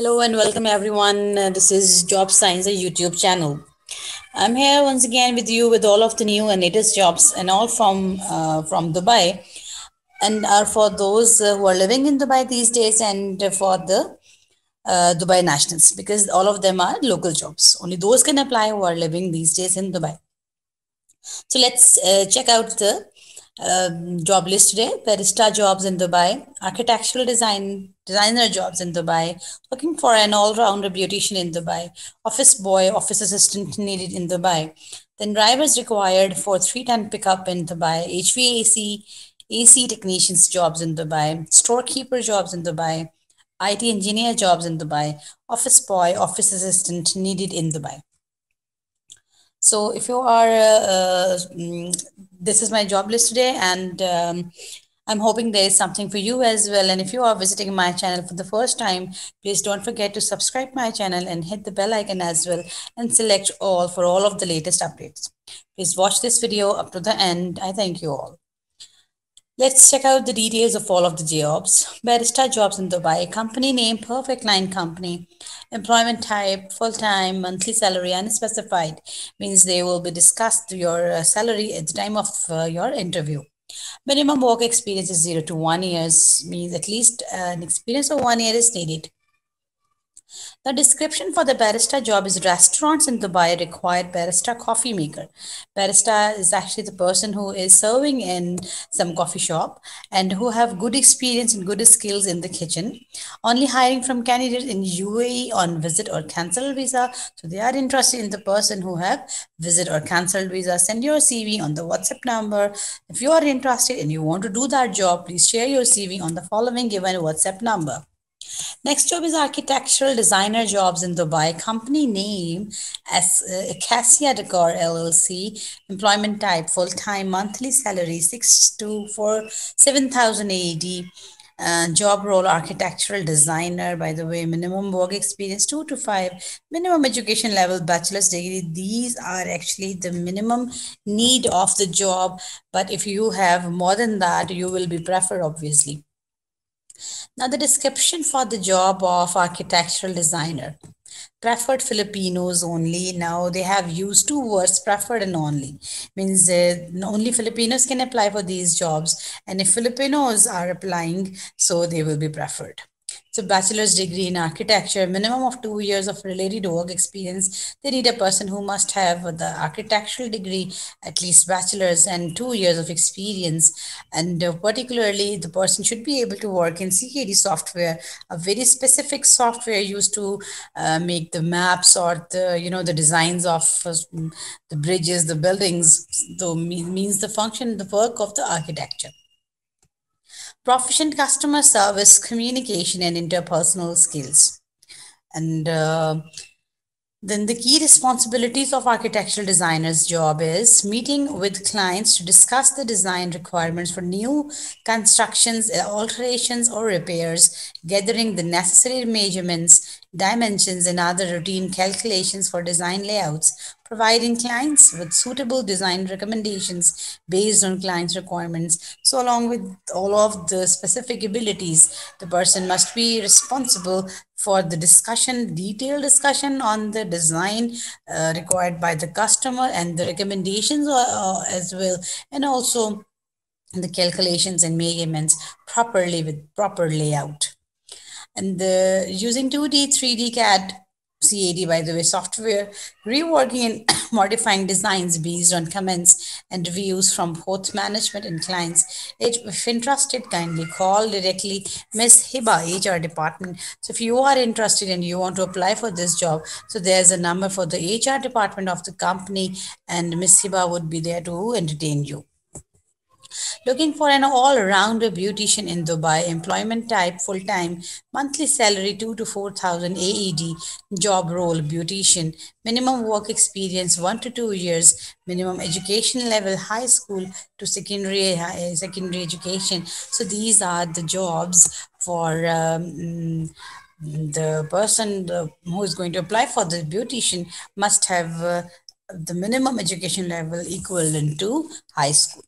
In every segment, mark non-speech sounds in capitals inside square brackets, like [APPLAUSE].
Hello and welcome everyone. Uh, this is Job Science, a YouTube channel. I'm here once again with you with all of the new and latest jobs and all from uh, from Dubai, and are for those uh, who are living in Dubai these days and for the uh, Dubai nationals because all of them are local jobs. Only those can apply who are living these days in Dubai. So let's uh, check out the um, job list today. Barista jobs in dubai architectural design designer jobs in dubai looking for an all-rounder beautician in dubai office boy office assistant needed in dubai. Then drivers required for 310 pickup in dubai hvac ac technicians jobs in dubai storekeeper jobs in dubai it engineer jobs in dubai office boy office assistant needed in dubai so if you are, uh, mm, this is my job list today and um, I'm hoping there is something for you as well. And if you are visiting my channel for the first time, please don't forget to subscribe my channel and hit the bell icon as well and select all for all of the latest updates. Please watch this video up to the end. I thank you all. Let's check out the details of all of the jobs. Barista jobs in Dubai. Company name, Perfect Line Company. Employment type, full-time, monthly salary, unspecified. Means they will be discussed your uh, salary at the time of uh, your interview. Minimum work experience is zero to one years. Means at least uh, an experience of one year is needed. The description for the barista job is restaurants in Dubai require barista coffee maker. Barista is actually the person who is serving in some coffee shop and who have good experience and good skills in the kitchen. Only hiring from candidates in UAE on visit or cancel visa. So they are interested in the person who have visit or cancelled visa. Send your CV on the WhatsApp number. If you are interested and you want to do that job, please share your CV on the following given WhatsApp number. Next job is architectural designer jobs in Dubai. Company name as uh, Acacia Decor LLC. Employment type full time, monthly salary six to four seven thousand AED. Uh, job role architectural designer by the way minimum work experience two to five minimum education level bachelor's degree these are actually the minimum need of the job but if you have more than that you will be preferred obviously now, the description for the job of architectural designer. Preferred Filipinos only. Now they have used two words, preferred and only. Means uh, only Filipinos can apply for these jobs. And if Filipinos are applying, so they will be preferred. Bachelor's degree in architecture, minimum of two years of related work experience. They need a person who must have the architectural degree, at least bachelor's and two years of experience. And uh, particularly the person should be able to work in CAD software, a very specific software used to uh, make the maps or the, you know, the designs of uh, the bridges, the buildings. So means the function, the work of the architecture proficient customer service, communication, and interpersonal skills. And uh, then the key responsibilities of architectural designers job is meeting with clients to discuss the design requirements for new constructions, alterations or repairs, gathering the necessary measurements, dimensions and other routine calculations for design layouts, providing clients with suitable design recommendations based on clients' requirements. So, along with all of the specific abilities, the person must be responsible for the discussion, detailed discussion on the design uh, required by the customer and the recommendations uh, uh as well, and also the calculations and measurements properly with proper layout. And the using 2D, 3D CAD CAD, by the way, software, reworking and [COUGHS] modifying designs based on comments and reviews from both management and clients. If interested, kindly call directly Miss Hiba, HR department. So if you are interested and you want to apply for this job, so there's a number for the HR department of the company and Miss Hiba would be there to entertain you. Looking for an all-rounder beautician in Dubai, employment type full-time, monthly salary 2 to 4,000 AED, job role beautician, minimum work experience 1 to 2 years, minimum education level high school to secondary secondary education. So these are the jobs for um, the person who is going to apply for the beautician must have uh, the minimum education level equivalent to high school.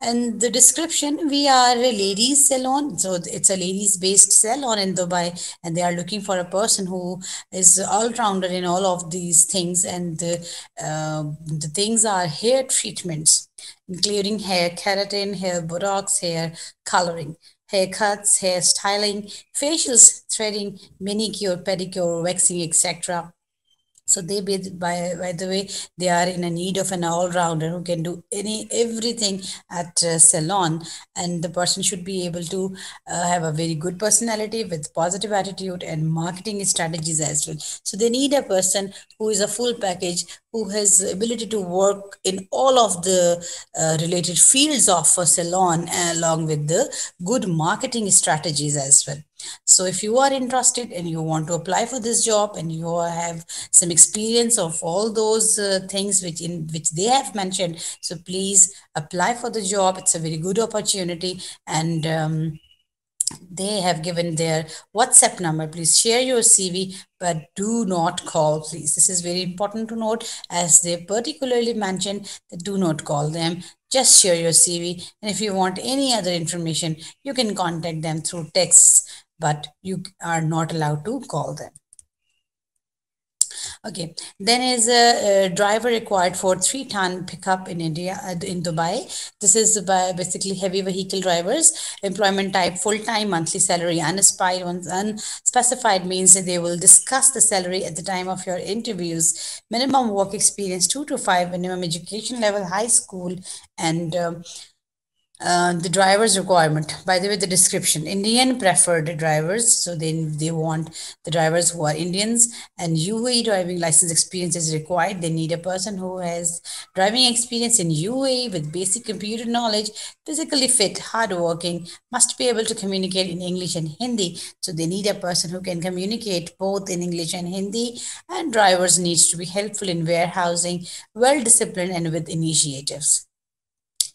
And the description we are a ladies salon. So it's a ladies based salon in dubai and they are looking for a person who is all rounder in all of these things and the, uh, the things are hair treatments including hair keratin hair botox hair coloring haircuts hair styling facials threading manicure pedicure waxing etc so they by by the way they are in a need of an all-rounder who can do any everything at uh, salon and the person should be able to uh, have a very good personality with positive attitude and marketing strategies as well. So they need a person who is a full package who has ability to work in all of the uh, related fields of a salon along with the good marketing strategies as well so if you are interested and you want to apply for this job and you have some experience of all those uh, things which in which they have mentioned so please apply for the job. It's a very good opportunity. And um, they have given their whatsapp number. Please share your cv but do not call please. This is very important to note. As they particularly mentioned that do not call them. Just share your cv and if you want any other information you can contact them through texts but you are not allowed to call them Okay, then is a, a, driver required for three ton pickup in India in Dubai. This is by basically heavy vehicle drivers. Employment type full time, monthly salary, unspecified unspecified means that they will discuss the salary at the time of your interviews. Minimum work experience two to five, minimum education level, high school, and um, uh, the driver's requirement. By the way the description. Indian preferred drivers so then they want the drivers who are indians. And uae driving license experience is required. They need a person who has driving experience in uae with basic computer knowledge physically fit hardworking must be able to communicate in english and hindi. So they need a person who can communicate both in english and hindi. And drivers needs to be helpful in warehousing well disciplined and with initiatives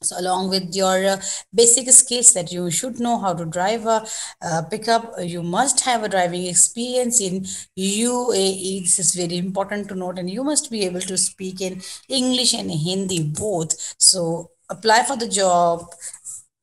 so along with your uh, basic skills that you should know how to drive a uh, pickup you must have a driving experience in uae this is very important to note and you must be able to speak in english and hindi both so apply for the job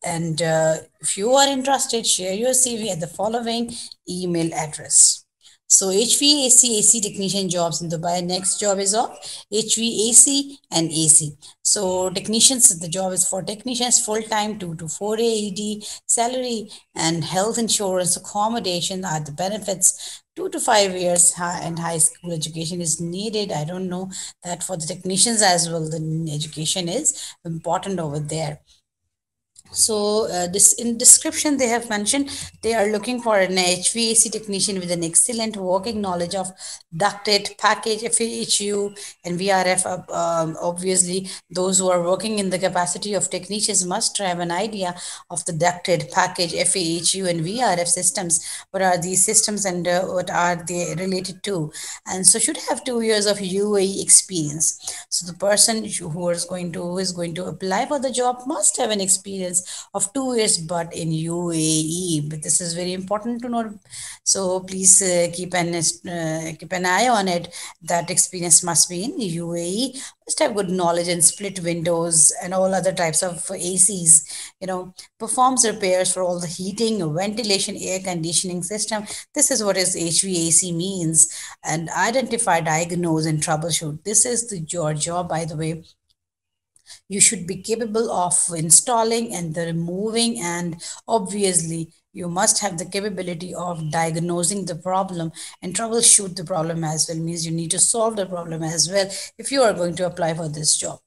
and uh, if you are interested share your cv at the following email address so HVAC AC technician jobs in Dubai. Next job is of HVAC and AC. So technicians, the job is for technicians full time, two to four AED salary and health insurance accommodation are the benefits. Two to five years high and high school education is needed. I don't know that for the technicians as well. The education is important over there so uh, this in description they have mentioned they are looking for an HVAC technician with an excellent working knowledge of ducted package FAHU and VRF. Uh, um, obviously, those who are working in the capacity of technicians must have an idea of the ducted package FAHU and VRF systems. What are these systems and uh, what are they related to? And so should have two years of UAE experience. So the person who is going to who is going to apply for the job must have an experience of two years but in UAE. But this is very important to know. So please uh, keep an uh, keep an eye on it. That experience must be in UAE. Must have good knowledge in split windows and all other types of ACs. You know, performs repairs for all the heating, ventilation, air conditioning system. This is what is HVAC means. And identify, diagnose, and troubleshoot. This is the your job, by the way you should be capable of installing and the removing and obviously you must have the capability of diagnosing the problem and troubleshoot the problem as well means you need to solve the problem as well if you are going to apply for this job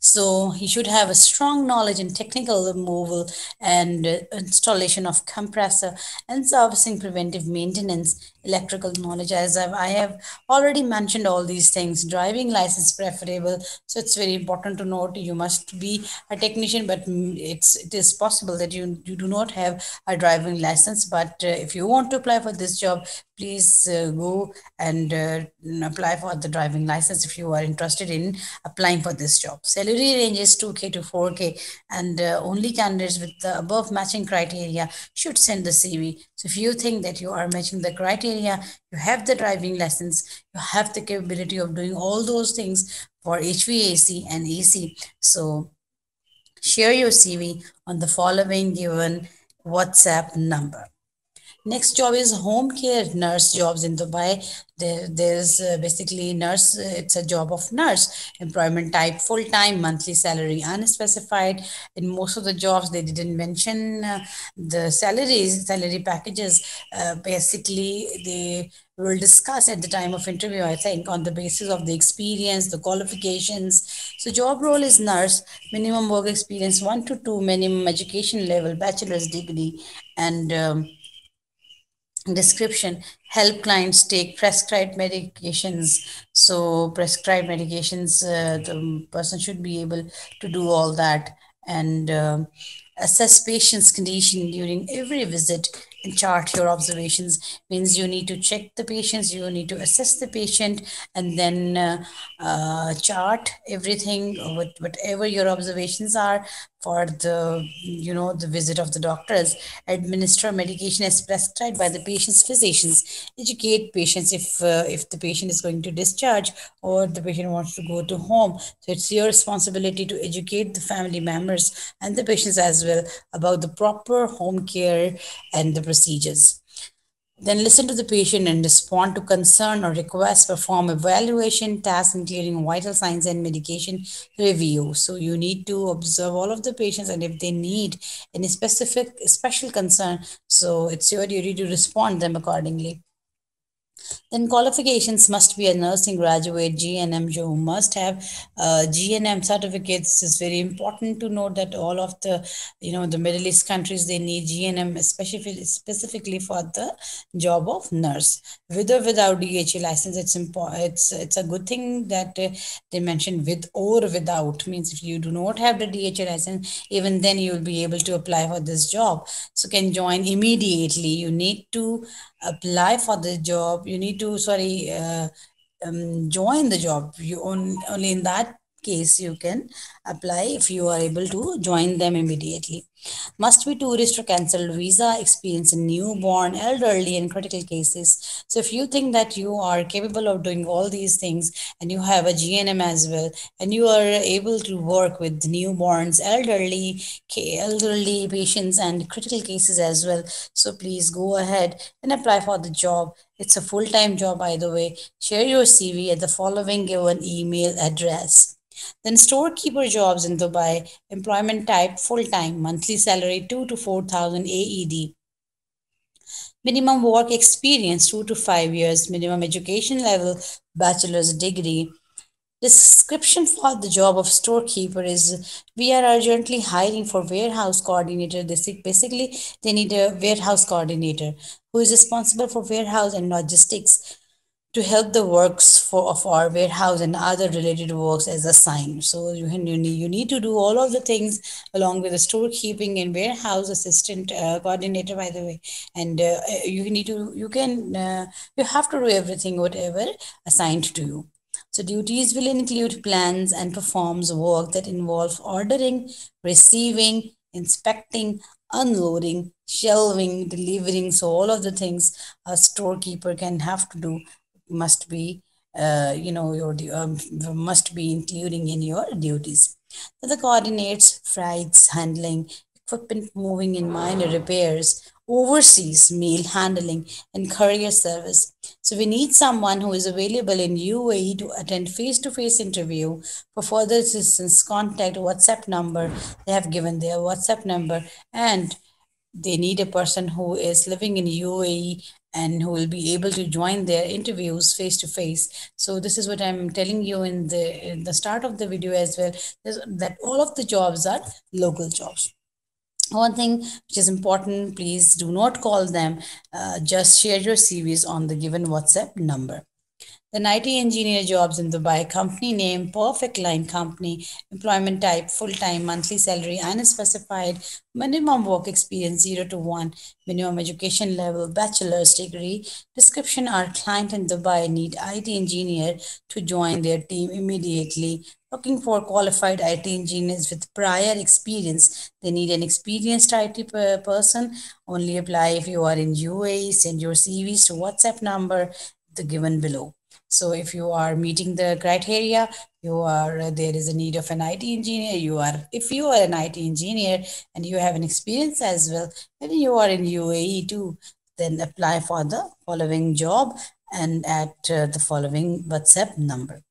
so he should have a strong knowledge in technical removal and uh, installation of compressor and servicing preventive maintenance, electrical knowledge. As I've, I have already mentioned all these things, driving license preferable. So it's very important to note you must be a technician, but it's it is possible that you, you do not have a driving license. But uh, if you want to apply for this job, please uh, go and uh, apply for the driving license if you are interested in applying for this job. Salary range is 2K to 4K, and only candidates with the above matching criteria should send the CV. So if you think that you are matching the criteria, you have the driving license, you have the capability of doing all those things for HVAC and AC. So Share your CV on the following given WhatsApp number. Next job is home care nurse jobs in Dubai. There, there's uh, basically nurse. Uh, it's a job of nurse. Employment type full time, monthly salary unspecified. In most of the jobs, they didn't mention uh, the salaries, salary packages. Uh, basically, they will discuss at the time of interview. I think on the basis of the experience, the qualifications. So job role is nurse. Minimum work experience one to two. Minimum education level, bachelor's degree, and um, description help clients take prescribed medications. So prescribed medications uh, the person should be able to do all that and uh, assess patient's condition during every visit and chart your observations. Means you need to check the patients you need to assess the patient and then uh, uh, chart everything with whatever your observations are for the you know the visit of the doctors administer medication as prescribed by the patient's physicians. Educate patients if uh, if the patient is going to discharge or the patient wants to go to home. So it's your responsibility to educate the family members and the patients as well about the proper home care and the procedures then listen to the patient and respond to concern or request, perform evaluation tasks, including vital signs and medication review. So you need to observe all of the patients and if they need any specific special concern, so it's your duty to respond them accordingly. Then qualifications must be a nursing graduate, GNM, who must have uh, GNM certificates. It's very important to note that all of the, you know, the Middle East countries, they need GNM specifically, specifically for the job of nurse. With or without DHA license, it's important. It's, it's a good thing that uh, they mentioned with or without. Means if you do not have the DHA license, even then you'll be able to apply for this job. So can join immediately. You need to apply for the job you need to sorry uh, um, join the job. You on, only in that case you can apply if you are able to join them immediately. Must be tourist or cancelled visa experience in newborn elderly and critical cases. So if you think that you are capable of doing all these things and you have a gnm as well and you are able to work with newborns elderly elderly patients and critical cases as well so please go ahead and apply for the job. It's a full-time job by the way. Share your cv at the following given email address then storekeeper jobs in Dubai, employment type full-time, monthly salary 2 to 4,000 AED. Minimum work experience 2 to 5 years, minimum education level, bachelor's degree. Description for the job of storekeeper is we are urgently hiring for warehouse coordinator. This basically they need a warehouse coordinator who is responsible for warehouse and logistics to help the works for of our warehouse and other related works as assigned. So you, you, need, you need to do all of the things along with the storekeeping and warehouse assistant uh, coordinator, by the way. And uh, you need to, you can, uh, you have to do everything, whatever assigned to you. So duties will include plans and performs work that involve ordering, receiving, inspecting, unloading, shelving, delivering. So all of the things a storekeeper can have to do must be uh, you know your um, must be including in your duties. So the coordinates freights handling equipment moving in minor repairs overseas mail handling and courier service. So we need someone who is available in UAE to attend face-to-face interview for further assistance contact whatsapp number. They have given their whatsapp number and they need a person who is living in UAE and who will be able to join their interviews face to face. So this is what I'm telling you in the in the start of the video as well, that all of the jobs are local jobs. One thing which is important, please do not call them. Uh, just share your CVs on the given WhatsApp number. The IT engineer jobs in Dubai, company name, perfect line company, employment type, full-time, monthly salary, unspecified, minimum work experience, zero to one, minimum education level, bachelor's degree. Description, our client in Dubai need IT engineer to join their team immediately. Looking for qualified IT engineers with prior experience. They need an experienced IT person. Only apply if you are in UAE. Send your CVs to WhatsApp number the given below. So if you are meeting the criteria, you are there is a need of an IT engineer. You are if you are an IT engineer and you have an experience as well, and you are in UAE too, then apply for the following job and at uh, the following WhatsApp number.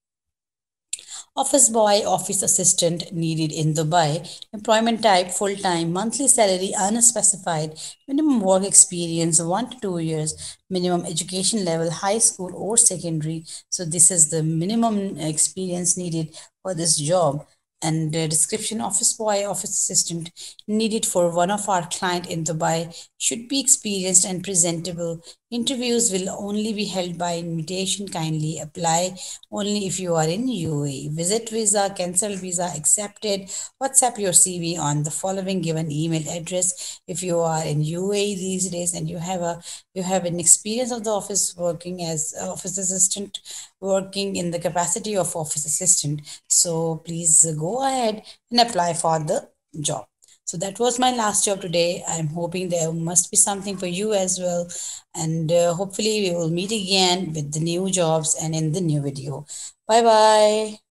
Office boy, office assistant needed in Dubai. Employment type full time, monthly salary unspecified, minimum work experience one to two years, minimum education level high school or secondary. So, this is the minimum experience needed for this job and the description office boy office assistant needed for one of our client in dubai should be experienced and presentable interviews will only be held by invitation kindly apply only if you are in uae visit visa cancel visa accepted whatsapp your cv on the following given email address if you are in uae these days and you have a you have an experience of the office working as office assistant working in the capacity of office assistant. So please go ahead and apply for the job. So that was my last job today. I'm hoping there must be something for you as well. And uh, hopefully we will meet again with the new jobs and in the new video. Bye bye.